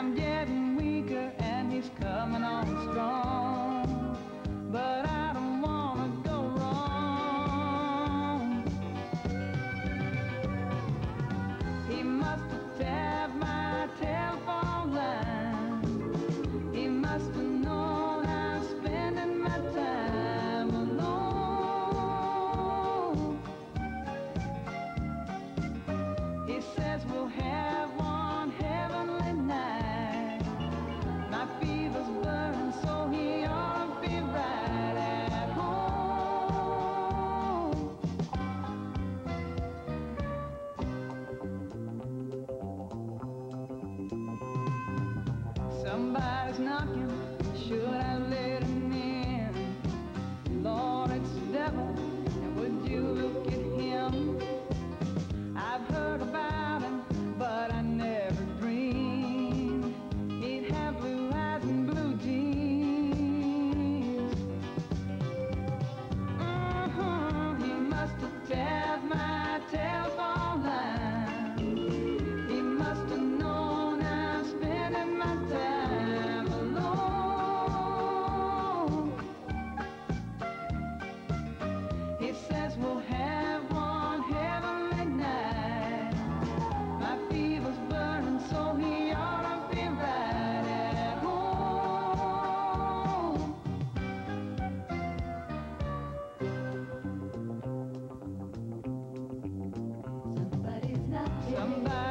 I'm getting weaker and he's coming on strong. But I don't wanna go wrong. He must have tapped my telephone line. He must have known I'm spending my time alone. He says we'll have come back.